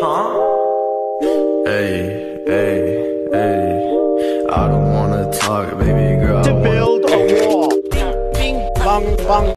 Huh? Hey, hey, hey. I don't wanna talk, baby girl. to build a wall. Bing, bang, bang.